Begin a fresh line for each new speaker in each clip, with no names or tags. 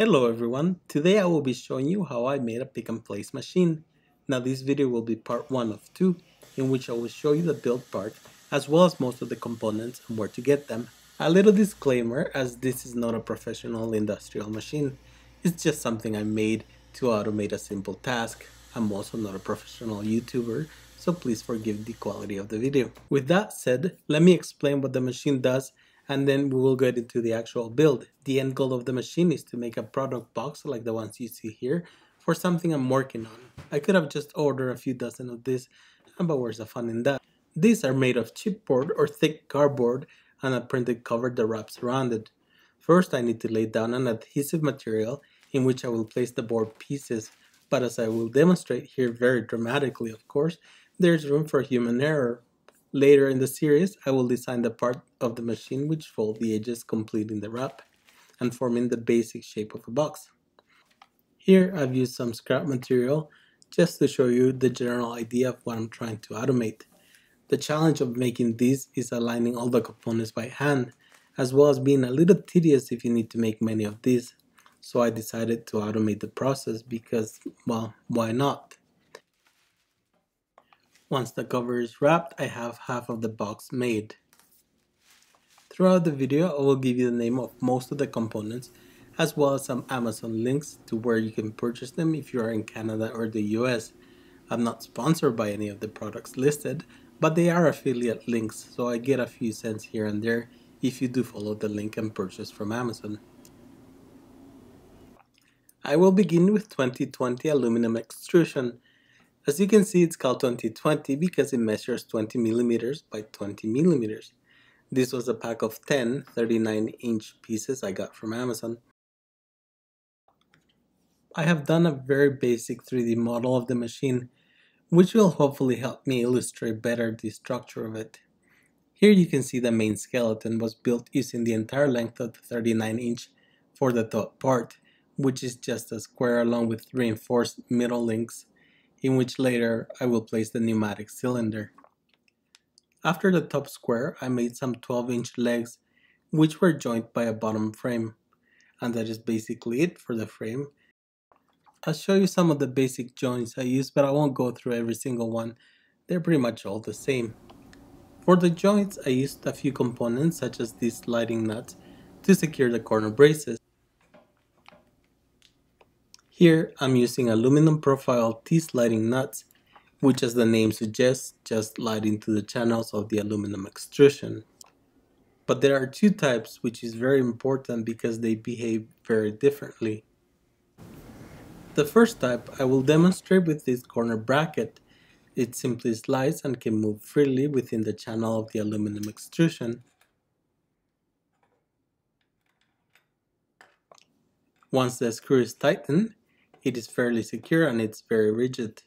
Hello everyone, today I will be showing you how I made a pick and place machine. Now this video will be part 1 of 2, in which I will show you the build part, as well as most of the components and where to get them. A little disclaimer, as this is not a professional industrial machine, it's just something I made to automate a simple task. I'm also not a professional YouTuber, so please forgive the quality of the video. With that said, let me explain what the machine does and then we will get into the actual build. The end goal of the machine is to make a product box like the ones you see here for something I'm working on. I could have just ordered a few dozen of these, but where's the fun in that? These are made of chipboard or thick cardboard and a printed cover that wraps around it. First I need to lay down an adhesive material in which I will place the board pieces, but as I will demonstrate here very dramatically of course, there's room for human error Later in the series, I will design the part of the machine which fold the edges completing the wrap and forming the basic shape of a box. Here I've used some scrap material just to show you the general idea of what I'm trying to automate. The challenge of making these is aligning all the components by hand, as well as being a little tedious if you need to make many of these. So I decided to automate the process because, well, why not? Once the cover is wrapped, I have half of the box made. Throughout the video, I will give you the name of most of the components, as well as some Amazon links to where you can purchase them if you are in Canada or the US. I'm not sponsored by any of the products listed, but they are affiliate links, so I get a few cents here and there if you do follow the link and purchase from Amazon. I will begin with 2020 aluminum extrusion, as you can see, it's called 2020 because it measures 20 millimeters by 20 millimeters. This was a pack of 10 39 inch pieces I got from Amazon. I have done a very basic 3D model of the machine, which will hopefully help me illustrate better the structure of it. Here you can see the main skeleton was built using the entire length of the 39 inch for the top part, which is just a square along with reinforced middle links in which later I will place the pneumatic cylinder. After the top square, I made some 12 inch legs which were joined by a bottom frame. And that is basically it for the frame. I'll show you some of the basic joints I use, but I won't go through every single one. They're pretty much all the same. For the joints, I used a few components such as these sliding nuts to secure the corner braces. Here I'm using aluminum profile T-sliding nuts, which as the name suggests, just slide into the channels of the aluminum extrusion. But there are two types which is very important because they behave very differently. The first type I will demonstrate with this corner bracket. It simply slides and can move freely within the channel of the aluminum extrusion. Once the screw is tightened, it is fairly secure and it's very rigid.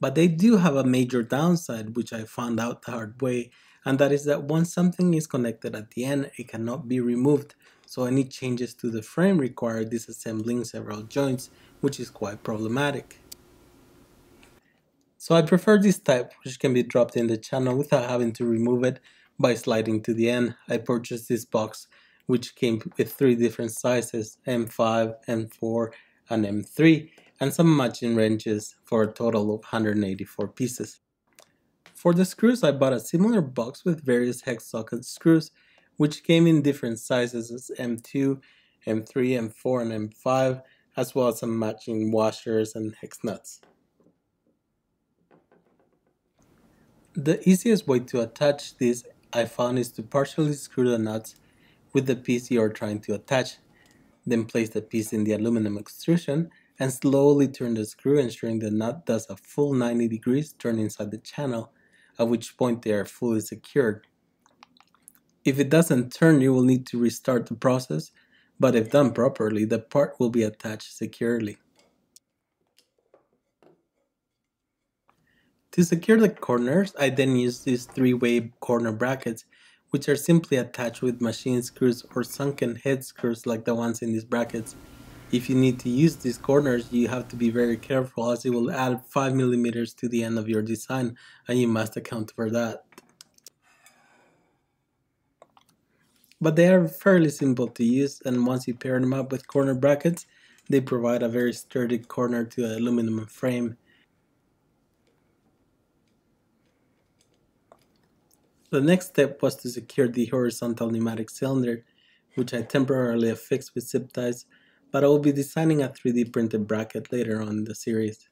But they do have a major downside, which I found out the hard way, and that is that once something is connected at the end, it cannot be removed, so any changes to the frame require disassembling several joints, which is quite problematic. So I prefer this type, which can be dropped in the channel without having to remove it by sliding to the end, I purchased this box which came with three different sizes, M5, M4, and M3, and some matching wrenches for a total of 184 pieces. For the screws, I bought a similar box with various hex socket screws, which came in different sizes as M2, M3, M4, and M5, as well as some matching washers and hex nuts. The easiest way to attach this I found is to partially screw the nuts with the piece you are trying to attach. Then place the piece in the aluminum extrusion and slowly turn the screw ensuring the nut does a full 90 degrees turn inside the channel, at which point they are fully secured. If it doesn't turn, you will need to restart the process, but if done properly, the part will be attached securely. To secure the corners, I then use these three-way corner brackets, which are simply attached with machine screws or sunken head screws like the ones in these brackets. If you need to use these corners, you have to be very careful as it will add 5 millimeters to the end of your design and you must account for that. but they are fairly simple to use and once you pair them up with corner brackets, they provide a very sturdy corner to the aluminum frame. The next step was to secure the horizontal pneumatic cylinder, which I temporarily affixed with zip ties, but I will be designing a 3D printed bracket later on in the series.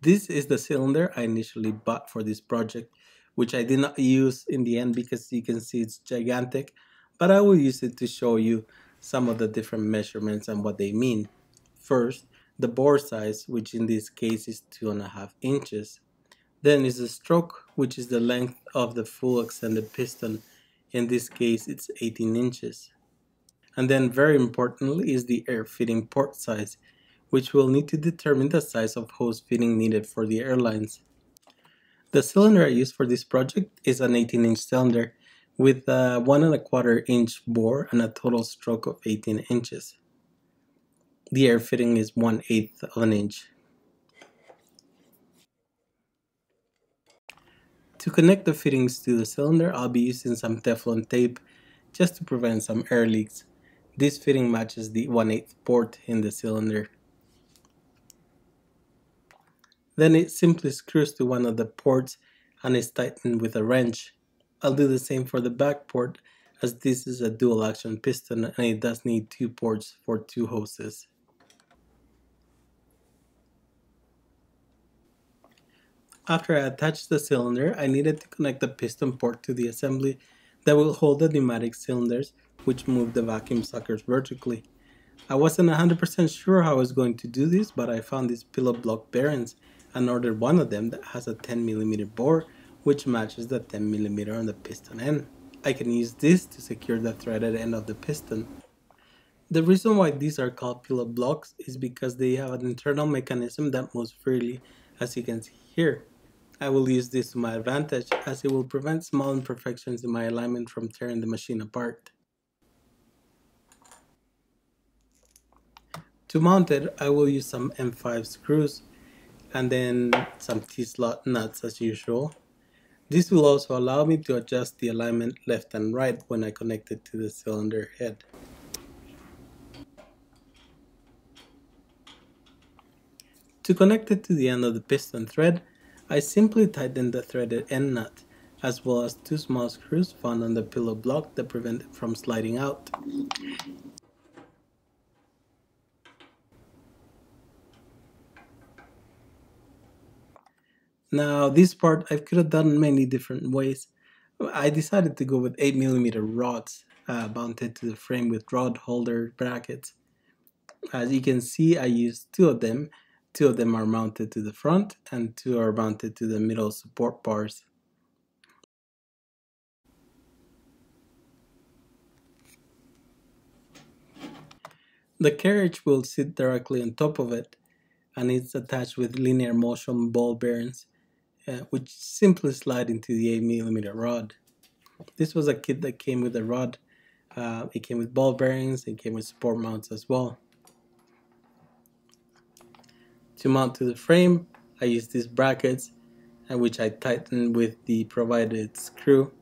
This is the cylinder I initially bought for this project, which I did not use in the end because you can see it's gigantic, but I will use it to show you some of the different measurements and what they mean. First, the bore size, which in this case is two and a half inches. Then is the stroke, which is the length of the full extended piston. In this case, it's 18 inches. And then very importantly is the air fitting port size, which will need to determine the size of hose fitting needed for the airlines. The cylinder I used for this project is an 18 inch cylinder with a one and a quarter inch bore and a total stroke of 18 inches. The air fitting is one eighth of an inch. To connect the fittings to the cylinder, I'll be using some Teflon tape just to prevent some air leaks. This fitting matches the 1 8 port in the cylinder. Then it simply screws to one of the ports and is tightened with a wrench. I'll do the same for the back port as this is a dual action piston and it does need two ports for two hoses. After I attached the cylinder, I needed to connect the piston port to the assembly that will hold the pneumatic cylinders which move the vacuum suckers vertically. I wasn't 100% sure how I was going to do this, but I found these pillow block bearings and ordered one of them that has a 10mm bore which matches the 10mm on the piston end. I can use this to secure the threaded end of the piston. The reason why these are called pillow blocks is because they have an internal mechanism that moves freely as you can see here. I will use this to my advantage as it will prevent small imperfections in my alignment from tearing the machine apart. To mount it, I will use some M5 screws and then some T-slot nuts as usual. This will also allow me to adjust the alignment left and right when I connect it to the cylinder head. To connect it to the end of the piston thread, I simply tightened the threaded end nut, as well as two small screws found on the pillow block that prevent it from sliding out. Now this part I could have done many different ways. I decided to go with 8mm rods uh, mounted to the frame with rod holder brackets. As you can see I used two of them Two of them are mounted to the front and two are mounted to the middle support bars. The carriage will sit directly on top of it and it's attached with linear motion ball bearings uh, which simply slide into the 8mm rod. This was a kit that came with a rod. Uh, it came with ball bearings, it came with support mounts as well. To mount to the frame, I use these brackets, uh, which I tighten with the provided screw.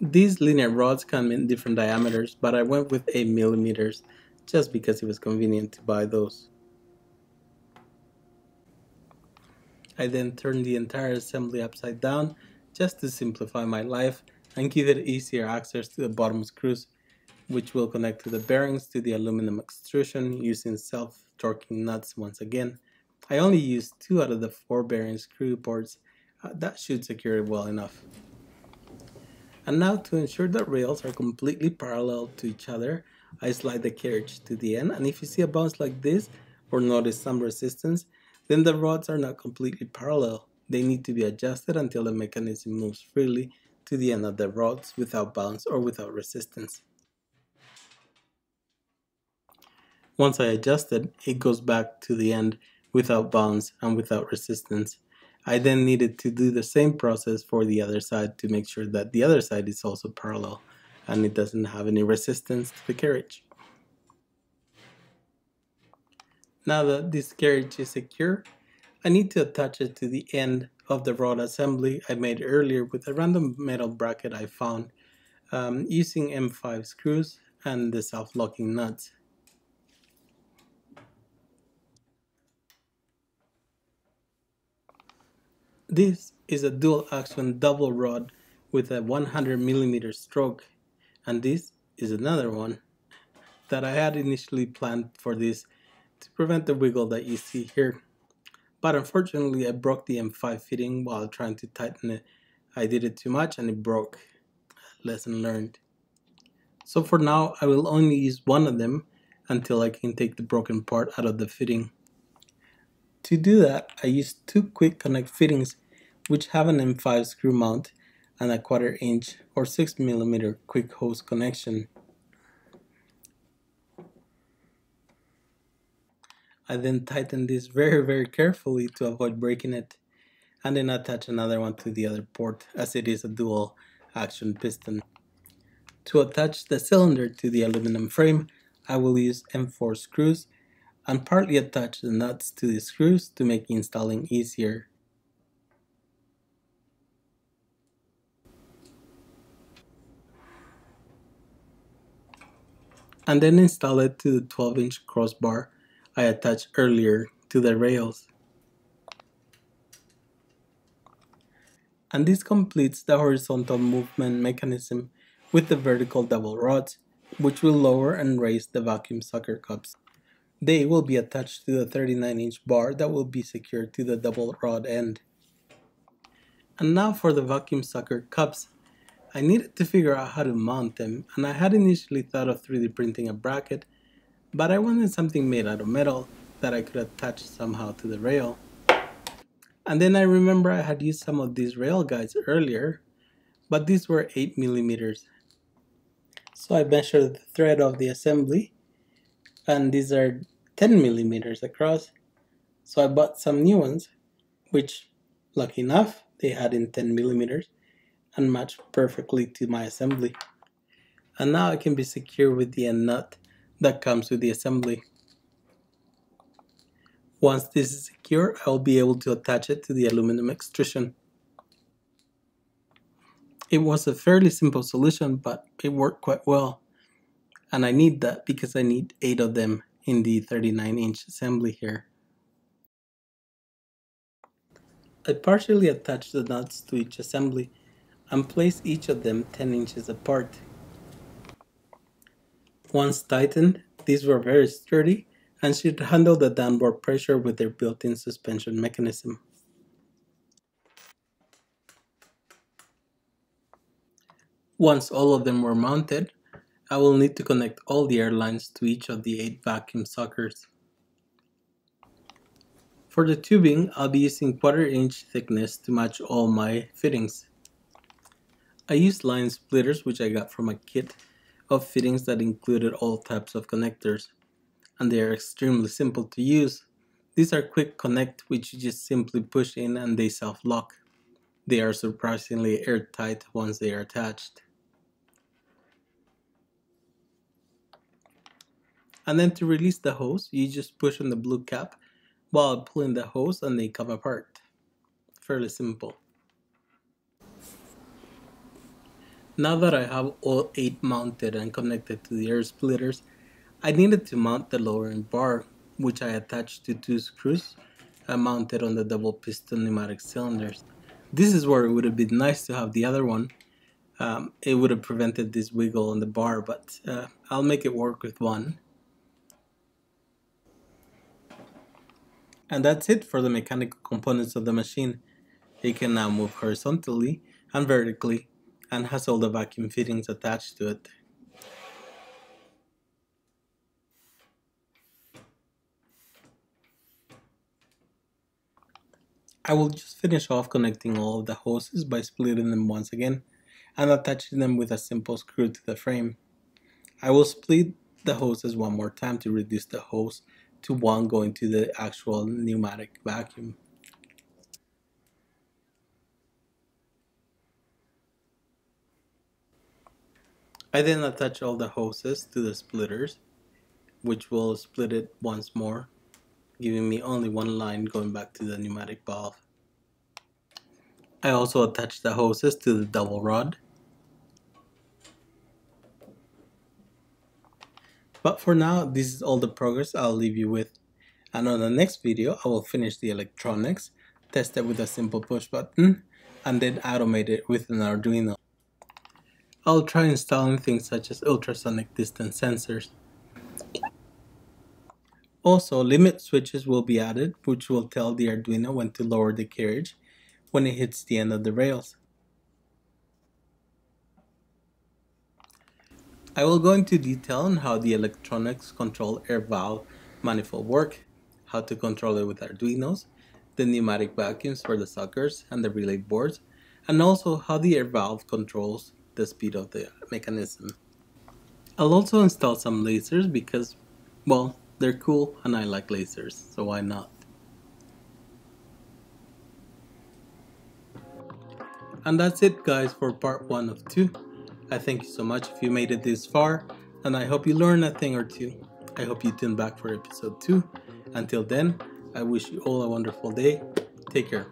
These linear rods come in different diameters, but I went with 8 millimeters just because it was convenient to buy those. I then turned the entire assembly upside down just to simplify my life and give it easier access to the bottom screws which will connect to the bearings to the aluminum extrusion using self-torquing nuts once again. I only used two out of the four bearing screw ports. Uh, that should secure it well enough. And now to ensure the rails are completely parallel to each other, I slide the carriage to the end and if you see a bounce like this or notice some resistance, then the rods are not completely parallel. They need to be adjusted until the mechanism moves freely to the end of the rods without bounce or without resistance. Once I adjust it, it goes back to the end without bounce and without resistance. I then needed to do the same process for the other side to make sure that the other side is also parallel and it doesn't have any resistance to the carriage. Now that this carriage is secure, I need to attach it to the end of the rod assembly I made earlier with a random metal bracket I found. um, using M5 screws and the self-locking nuts. This is a dual action double rod with a 100 millimeter stroke and this is another one that I had initially planned for this to prevent the wiggle that you see here. But unfortunately I broke the M5 fitting while trying to tighten it. I did it too much and it broke. Lesson learned. So for now I will only use one of them until I can take the broken part out of the fitting. To do that, I used two quick connect fittings which have an M5 screw mount and a quarter inch or 6 millimeter quick hose connection. I then tighten this very very carefully to avoid breaking it and then attach another one to the other port as it is a dual action piston. To attach the cylinder to the aluminum frame, I will use M4 screws and partly attach the nuts to the screws to make installing easier. And then install it to the 12 inch crossbar I attached earlier to the rails. And this completes the horizontal movement mechanism with the vertical double rods, which will lower and raise the vacuum sucker cups. They will be attached to the 39 inch bar that will be secured to the double rod end. And now for the vacuum sucker cups. I needed to figure out how to mount them and I had initially thought of 3D printing a bracket but I wanted something made out of metal that I could attach somehow to the rail. And then I remember I had used some of these rail guides earlier but these were 8 millimeters. So I measured the thread of the assembly and these are 10 millimeters across so I bought some new ones which lucky enough they had in 10 millimeters and matched perfectly to my assembly. And now it can be secure with the end nut that comes with the assembly. Once this is secure I'll be able to attach it to the aluminum extrusion. It was a fairly simple solution but it worked quite well. And I need that because I need 8 of them in the 39 inch assembly here. I partially attached the nuts to each assembly and place each of them 10 inches apart. Once tightened, these were very sturdy and should handle the downward pressure with their built-in suspension mechanism. Once all of them were mounted, I will need to connect all the air lines to each of the 8 vacuum suckers. For the tubing, I'll be using quarter inch thickness to match all my fittings. I used line splitters which I got from a kit of fittings that included all types of connectors and they are extremely simple to use. These are quick connect which you just simply push in and they self-lock. They are surprisingly airtight once they are attached. And then to release the hose, you just push on the blue cap while pulling the hose and they come apart. Fairly simple. Now that I have all 8 mounted and connected to the air splitters, I needed to mount the lowering bar, which I attached to two screws and mounted on the double piston pneumatic cylinders. This is where it would have been nice to have the other one. Um, it would have prevented this wiggle on the bar, but uh, I'll make it work with one. And that's it for the mechanical components of the machine. It can now move horizontally and vertically and has all the vacuum fittings attached to it. I will just finish off connecting all of the hoses by splitting them once again and attaching them with a simple screw to the frame. I will split the hoses one more time to reduce the hose to one going to the actual pneumatic vacuum. I then attach all the hoses to the splitters, which will split it once more, giving me only one line going back to the pneumatic valve. I also attach the hoses to the double rod. But for now, this is all the progress I'll leave you with. And on the next video, I will finish the electronics, test it with a simple push button, and then automate it with an Arduino. I'll try installing things such as ultrasonic distance sensors. Also, limit switches will be added, which will tell the Arduino when to lower the carriage when it hits the end of the rails. I will go into detail on how the electronics control air valve manifold work, how to control it with Arduinos, the pneumatic vacuums for the suckers and the relay boards, and also how the air valve controls the speed of the mechanism. I'll also install some lasers because, well, they're cool and I like lasers, so why not? And that's it guys for part 1 of 2. I thank you so much if you made it this far, and I hope you learned a thing or two. I hope you tune back for episode 2. Until then, I wish you all a wonderful day. Take care.